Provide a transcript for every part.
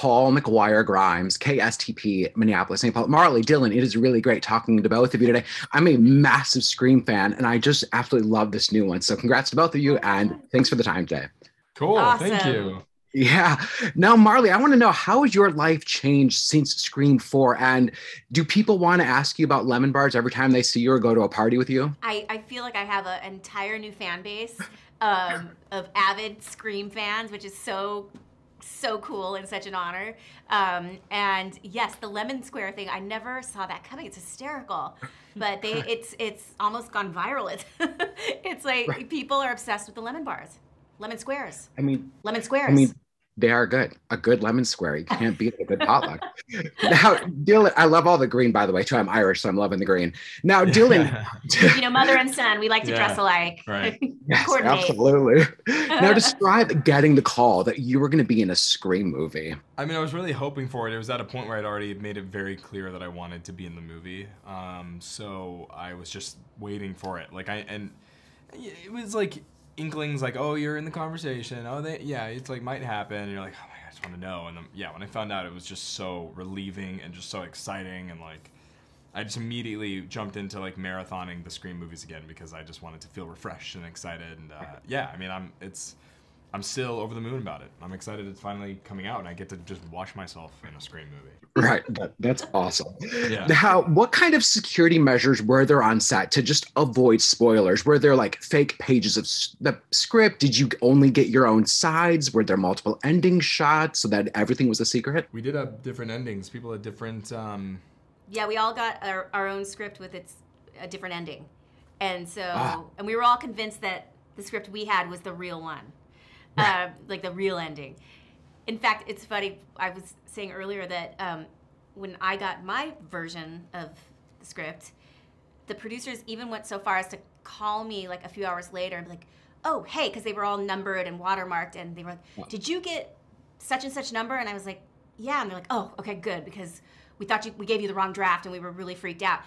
Paul McGuire Grimes, KSTP, Minneapolis, St. Paul. Marley, Dylan, it is really great talking to both of you today. I'm a massive Scream fan, and I just absolutely love this new one. So congrats to both of you, and thanks for the time today. Cool. Awesome. Thank you. Yeah. Now, Marley, I want to know how has your life changed since Scream 4? And do people want to ask you about lemon bars every time they see you or go to a party with you? I, I feel like I have an entire new fan base um, of avid Scream fans, which is so so cool and such an honor. Um, and yes, the lemon square thing, I never saw that coming. It's hysterical. But they it's it's almost gone viral. It's it's like right. people are obsessed with the lemon bars. Lemon squares. I mean, lemon squares. I mean, they are good. A good lemon square. You can't beat a good potluck. now, Dylan, I love all the green, by the way, too. I'm Irish, so I'm loving the green. Now, Dylan. you know, mother and son, we like to yeah, dress alike. Right. yes, absolutely. now, describe getting the call that you were going to be in a Scream movie. I mean, I was really hoping for it. It was at a point where I'd already made it very clear that I wanted to be in the movie. Um, so I was just waiting for it. Like, I, and it was like, inklings like, oh, you're in the conversation. Oh, they, yeah, it's like might happen. And you're like, oh my god, I just want to know. And then, yeah, when I found out, it was just so relieving and just so exciting and like. I just immediately jumped into like marathoning the Scream movies again because I just wanted to feel refreshed and excited. And uh, yeah, I mean, I'm it's I'm still over the moon about it. I'm excited it's finally coming out and I get to just watch myself in a Scream movie. Right. That, that's awesome. Yeah. How, what kind of security measures were there on set to just avoid spoilers? Were there like fake pages of the script? Did you only get your own sides? Were there multiple ending shots so that everything was a secret? We did have different endings. People had different. Um... Yeah, we all got our, our own script with its a different ending. And so, ah. and we were all convinced that the script we had was the real one uh, like the real ending. In fact, it's funny. I was saying earlier that um, when I got my version of the script, the producers even went so far as to call me like a few hours later and be like, "Oh, hey," because they were all numbered and watermarked, and they were like, "Did you get such and such number?" And I was like, "Yeah," and they're like, "Oh, okay, good," because we thought you, we gave you the wrong draft, and we were really freaked out.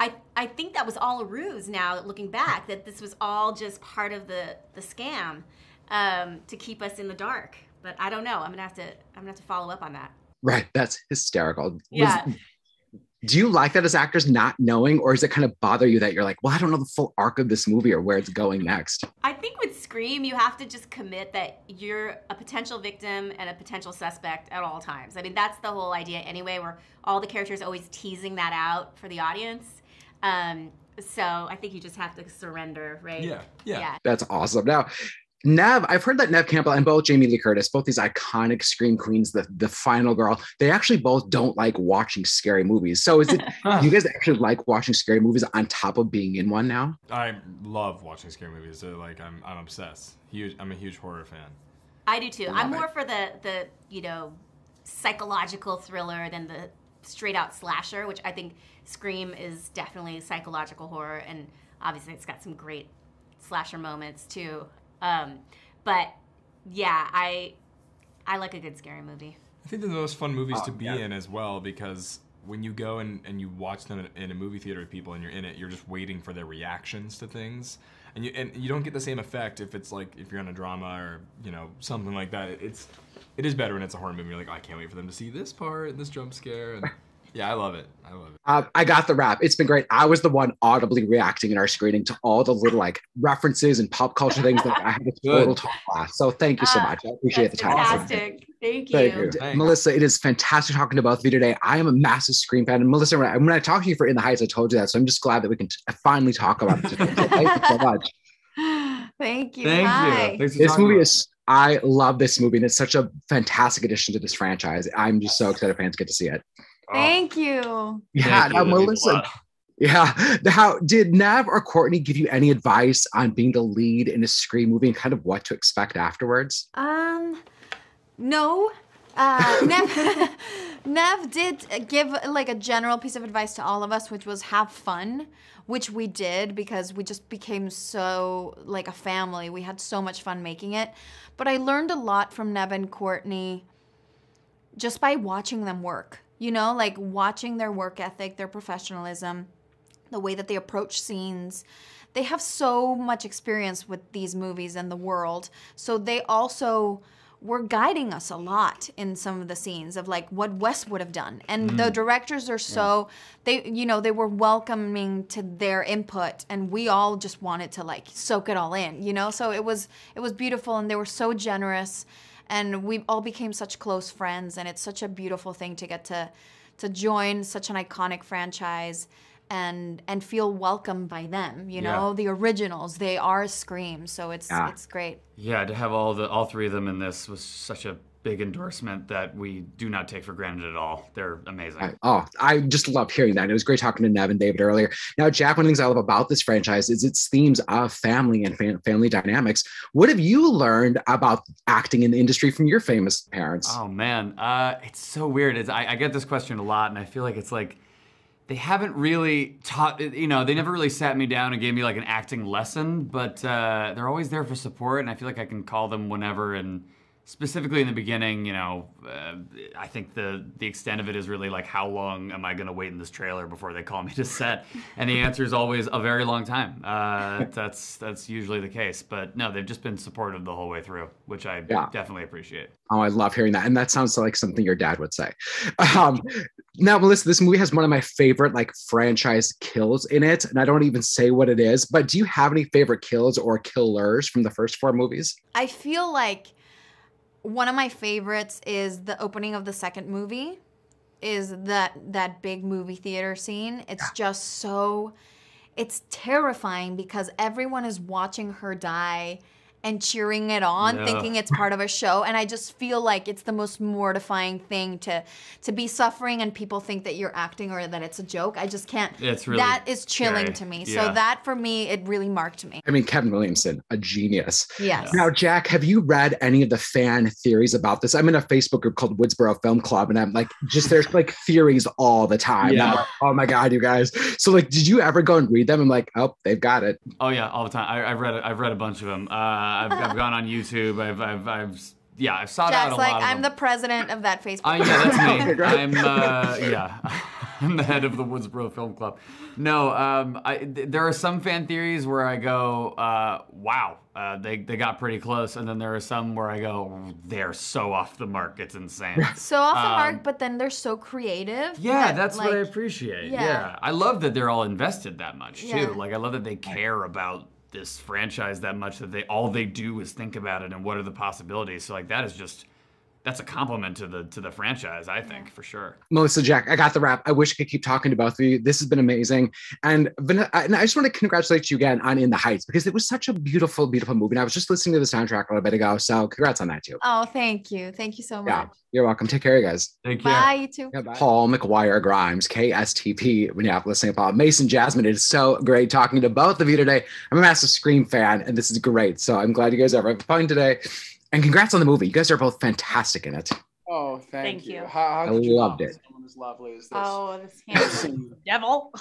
I, I think that was all a ruse now looking back that this was all just part of the, the scam um, to keep us in the dark. But I don't know. I'm gonna have to. I'm gonna have to follow up on that. Right. That's hysterical. Yeah. Was, do you like that as actors not knowing, or does it kind of bother you that you're like, well, I don't know the full arc of this movie or where it's going next? I think with Scream, you have to just commit that you're a potential victim and a potential suspect at all times. I mean, that's the whole idea anyway, where all the characters always teasing that out for the audience. Um, so I think you just have to surrender, right? Yeah, yeah. yeah. That's awesome. Now, Neve, I've heard that Neve Campbell and both Jamie Lee Curtis, both these iconic scream queens, the the final girl, they actually both don't like watching scary movies. So is it you guys actually like watching scary movies on top of being in one now? I love watching scary movies. So like I'm I'm obsessed. Huge I'm a huge horror fan. I do too. I'm more it. for the the, you know, psychological thriller than the straight out slasher, which I think Scream is definitely psychological horror and obviously it's got some great slasher moments too. Um, but yeah, I I like a good scary movie. I think they're the most fun movies oh, to be yeah. in as well because when you go and, and you watch them in a movie theater with people and you're in it, you're just waiting for their reactions to things. And you and you don't get the same effect if it's like if you're in a drama or you know something like that. It's it is better when it's a horror movie. You're like, oh, I can't wait for them to see this part and this jump scare. And yeah, I love it. I love it. Uh, I got the wrap. It's been great. I was the one audibly reacting in our screening to all the little like references and pop culture things that I had a total talk class. So thank you so uh, much. I appreciate the time. Fantastic. Thank you. Thank you. Melissa, it is fantastic talking to both of you today. I am a massive Scream fan. And Melissa, when I, when I talked to you for In the Heights, I told you that. So I'm just glad that we can t- finally talk about it today. So thank you so much. Thank you. Thank Bye. you. This movie is I love this movie and it's such a fantastic addition to this franchise. I'm just so excited fans get to see it. Thank you. Yeah, Thank now, you, Melissa. Yeah. How did Neve or Courtney give you any advice on being the lead in a Scream movie and kind of what to expect afterwards? Um, no. Uh, Neve, Neve did give like a general piece of advice to all of us, which was have fun, which we did because we just became so like a family. We had so much fun making it. But I learned a lot from Neve and Courtney just by watching them work you know, like watching their work ethic, their professionalism, the way that they approach scenes. They have so much experience with these movies and the world. So they also were guiding us a lot in some of the scenes of like what Wes would have done. And the mm-hmm. directors are so they you know, they were welcoming to their input and we all just wanted to like soak it all in, you know? So it was it was beautiful and they were so generous and we all became such close friends and it's such a beautiful thing to get to to join such an iconic franchise and and feel welcomed by them, you know? Yeah. The originals, they are Scream, so it's Yeah. it's great. Yeah, to have all the all three of them in this was such a big endorsement that we do not take for granted at all. They're amazing. I- oh, I just love hearing that. It was great talking to Neve and David earlier. Now, Jack, one of the things I love about this franchise is its themes of family and fam- family dynamics. What have you learned about acting in the industry from your famous parents? Oh man, uh, it's so weird. It's, I, I get this question a lot, and I feel like it's like they haven't really taught. You know, they never really sat me down and gave me like an acting lesson, but uh, they're always there for support, and I feel like I can call them whenever. And specifically in the beginning, you know, uh, I think the the extent of it is really like how long am I going to wait in this trailer before they call me to set? And the answer is always a very long time. Uh, that's that's usually the case. But no, they've just been supportive the whole way through, which I Yeah. definitely appreciate. Oh, I love hearing that. And that sounds like something your dad would say. Um, now, Melissa, this movie has one of my favorite like franchise kills in it. And I don't even say what it is, but do you have any favorite kills or killers from the first four movies? I feel like one of my favorites is the opening of the second movie is that that big movie theater scene. It's just so it's terrifying because everyone is watching her die and cheering it on Yeah. thinking it's part of a show and I just feel like it's the most mortifying thing to to be suffering and people think that you're acting or that it's a joke. I just can't It's really That is chilling scary. to me. Yeah. So that for me it really marked me. I mean, Kevin Williamson, a genius. Yes. Now, Jack, have you read any of the fan theories about this? I'm in a Facebook group called Woodsboro Film Club, and I'm like, just there's like theories all the time. Yeah. Like, oh my god, you guys! So, like, did you ever go and read them? I'm like, oh, they've got it. Oh yeah, all the time. I, I've read I've read a bunch of them. Uh, I've, I've gone on YouTube. I've I've, I've yeah I've sought out Jack's a like, lot of I'm the president of that Facebook. Uh, yeah, that's me. I'm uh, yeah, I'm the head of the Woodsboro Film Club. No, um, I, th- there are some fan theories where I go, uh, wow, uh, they they got pretty close, and then there are some where I go, they're so off the mark, it's insane. so off the Um, mark, but then they're so creative. Yeah, that, that's what I like, appreciate. yeah. Yeah. I love that they're all invested that much too. Yeah. Like I love that they care about this franchise that much that they all they do is think about it and what are the possibilities. So like that is just that's a compliment to the to the franchise, I think, for sure. Melissa, Jack, I got the wrap. I wish I could keep talking to both of you. This has been amazing, and and I just want to congratulate you again on In the Heights because it was such a beautiful, beautiful movie. And I was just listening to the soundtrack a little bit ago, so congrats on that too. Oh, thank you. Thank you so much. Yeah, you're welcome. Take care, you guys. Thank you. Bye, you too. Paul McGuire Grimes, KSTP, Minneapolis, St. Paul. Mason Jasmin, it is so great talking to both of you today. I'm a massive Scream fan, and this is great. So I'm glad you guys are having fun today. And congrats on the movie. You guys are both fantastic in it. Oh, thank, Thank you. you. How, how I could loved not it. as lovely as this. Oh, this handsome devil.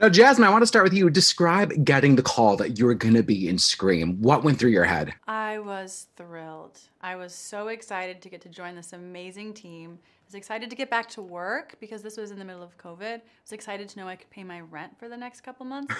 Now, Jasmin, I want to start with you. Describe getting the call that you were going to be in Scream. What went through your head? I was thrilled. I was so excited to get to join this amazing team. I was excited to get back to work because this was in the middle of COVID. I was excited to know I could pay my rent for the next couple months.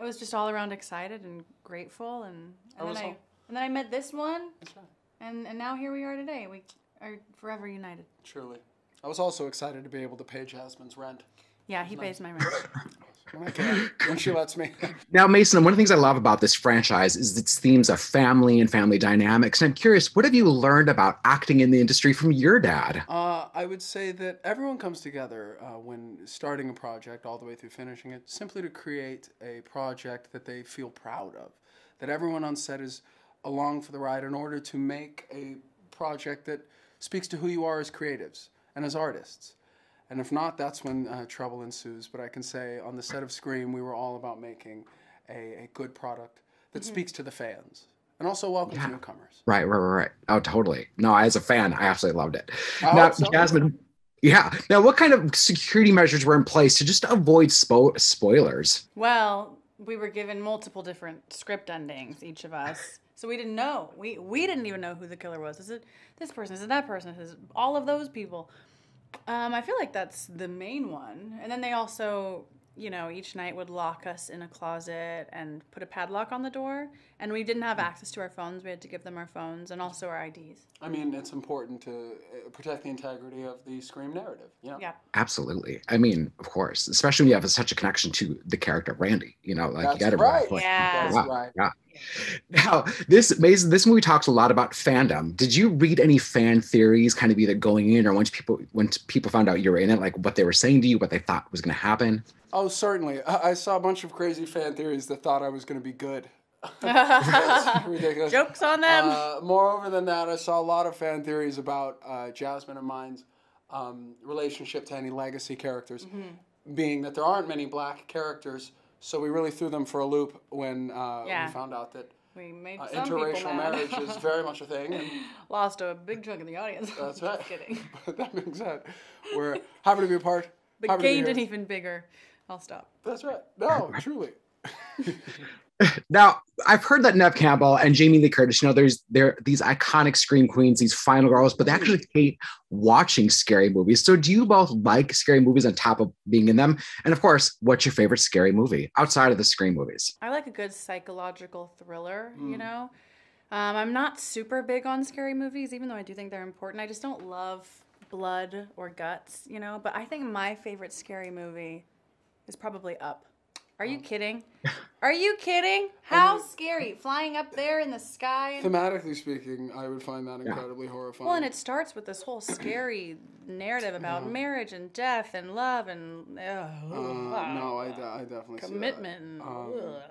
I was just all around excited and grateful, and, oh, I was then I all- and then I met this one, and and now here we are today. We are forever united. Truly. I was also excited to be able to pay Jasmin's rent. Yeah, he pays my rent. When I can, when she lets me. Now, Mason, one of the things I love about this franchise is its themes of family and family dynamics. And I'm curious, what have you learned about acting in the industry from your dad? Uh, I would say that everyone comes together uh, when starting a project all the way through finishing it, simply to create a project that they feel proud of. That everyone on set is along for the ride in order to make a project that speaks to who you are as creatives and as artists. And if not, that's when uh, trouble ensues. But I can say on the set of Scream, we were all about making a, a good product that speaks to the fans and also welcomes Yeah. newcomers. Right, right, right, right. Oh, totally. No, as a fan, I absolutely loved it. I now, so. Jasmin, yeah. Now, what kind of security measures were in place to just avoid spo- spoilers? Well, we were given multiple different script endings, each of us. So we didn't know. We we didn't even know who the killer was. Is it this person? Is it that person? Is it all of those people? Um, I feel like that's the main one. And then they also you know, each night would lock us in a closet and put a padlock on the door. And we didn't have access to our phones. We had to give them our phones and also our IDs. I mean, it's important to uh, protect the integrity of the Scream narrative. You know? Yeah. Absolutely. I mean, of course, especially when you have such a connection to the character Randy. You know, like That's you got to right. Yeah. That's Wow. right. Yeah. Now, this Mason, this movie talks a lot about fandom. Did you read any fan theories, kind of either going in or once people when people found out you were in it, like what they were saying to you, what they thought was going to happen? Oh, certainly. I, I saw a bunch of crazy fan theories that thought I was going to be good. Ridiculous. Jokes on them. Uh, moreover than that, I saw a lot of fan theories about uh, Jasmin and mine's um, relationship to any legacy characters, Mm-hmm. being that there aren't many black characters. So we really threw them for a loop when uh, Yeah. we found out that we made uh, interracial marriage is very much a thing. And Lost a big chunk of the audience. that's right. Just right. kidding. But that being said, we're happy to be a part. But happy to be gained an even bigger. I'll stop. That's right. No, truly. Now, I've heard that Neve Campbell and Jamie Lee Curtis, you know, there's there these iconic scream queens, these final girls, but they actually hate watching scary movies. So do you both like scary movies on top of being in them? And of course, what's your favorite scary movie outside of the scream movies? I like a good psychological thriller, Mm. you know? Um, I'm not super big on scary movies, even though I do think they're important. I just don't love blood or guts, you know? But I think my favorite scary movie is probably Up. Are Oh. you kidding? Are you kidding? How scary? Flying up there in the sky. And, Thematically speaking, I would find that incredibly horrifying. well, and it starts with this whole scary narrative about marriage and death and love and ugh, Uh, no, I, de- I definitely see that. commitment. And, Um, ugh.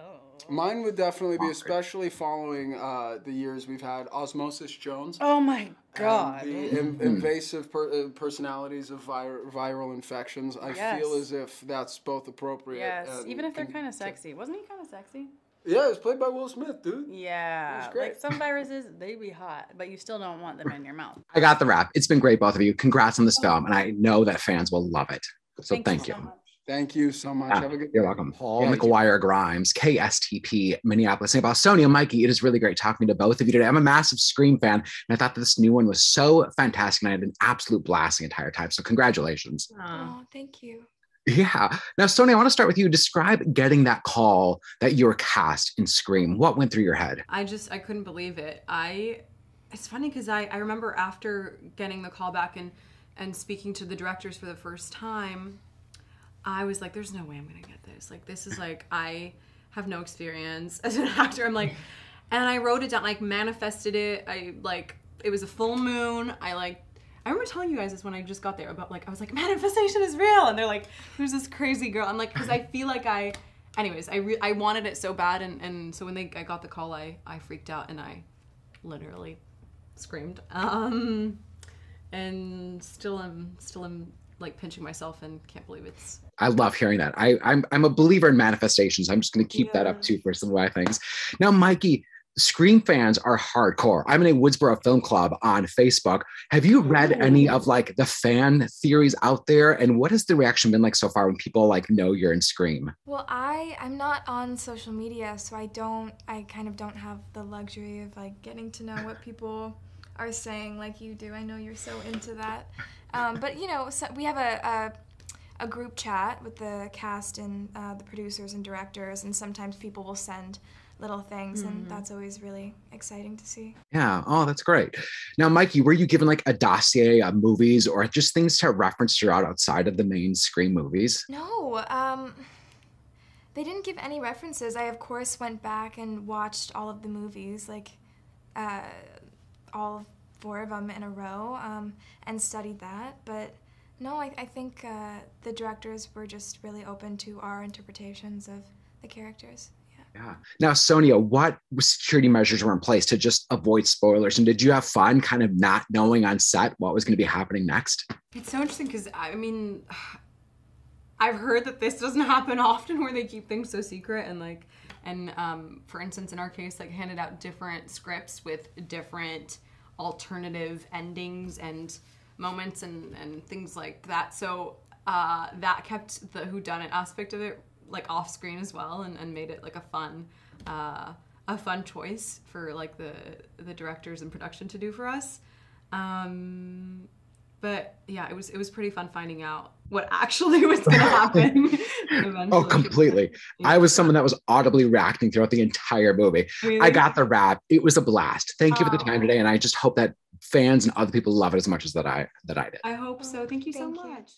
Mine would definitely be, especially following uh, the years we've had Osmosis Jones. oh my god. The in- invasive per- uh, personalities of vir- viral infections. I feel as if that's both appropriate. Yes, and even if they're can- kind of sexy. Wasn't he kind of sexy? Yeah, it's played by Will Smith, dude. Yeah. That's great. Like some viruses, they be hot, but you still don't want them in your mouth. I got the wrap. It's been great, both of you. Congrats on this film, and I know that fans will love it. So thank, you. so much. Thank you so much. Ah, Have a good You're day. welcome. Paul Thank you. McGuire Grimes, KSTP, Minneapolis, St. Paul. Sonia, Mikey, it is really great talking to both of you today. I'm a massive Scream fan, and I thought that this new one was so fantastic, and I had an absolute blast the entire time. So congratulations. Oh, thank you. Yeah. Now, Sonia, I want to start with you. Describe getting that call that you were cast in Scream. What went through your head? I just I couldn't believe it. I it's funny because I, I remember after getting the call back and and speaking to the directors for the first time, I was like, there's no way I'm gonna get this. Like this is like I have no experience as an actor. I'm like and I wrote it down, like manifested it. I like it was a full moon. I like I remember telling you guys this when I just got there about like I was like manifestation is real, and they're like, "Who's this crazy girl?" I'm like, because I feel like I, anyways, I re- I wanted it so bad, and and so when they I got the call, I I freaked out and I literally screamed, um, and still am still am like pinching myself and can't believe it's I love hearing that. I, I'm I'm a believer in manifestations. I'm just going to keep that up too for some of my things. Now, Mikey, Scream fans are hardcore. I'm in a Woodsboro Film Club on Facebook. Have you read any of like the fan theories out there? And what has the reaction been like so far when people like know you're in Scream? Well, I I'm not on social media, so I don't I kind of don't have the luxury of like getting to know what people are saying like you do. I know you're so into that. Um, but you know, so we have a, a a group chat with the cast and uh, the producers and directors, and sometimes people will send little things, and that's always really exciting to see. Yeah. Oh, that's great. Now, Mikey, were you given like a dossier of movies or just things to reference throughout outside of the main Scream movies? No, um, they didn't give any references. I, of course, went back and watched all of the movies, like uh, all four of them in a row, um, and studied that. But no, I, I think uh, the directors were just really open to our interpretations of the characters. Yeah. Yeah. Now, Sonia, what security measures were in place to just avoid spoilers? And did you have fun kind of not knowing on set what was going to be happening next? It's so interesting because I mean, I've heard that this doesn't happen often where they keep things so secret and like, and um, for instance, in our case, like handed out different scripts with different alternative endings and moments and and things like that. So uh, that kept the whodunit aspect of it like off screen as well and, and made it like a fun uh, a fun choice for like the the directors and production to do for us. Um, but yeah, it was it was pretty fun finding out what actually was going to happen. oh, completely. Yeah. I was someone that was audibly reacting throughout the entire movie. Really? I got the wrap. It was a blast. Thank you for the time today, and I just hope that fans and other people love it as much as that I that I did. I hope so. Thank you Thank so you. much.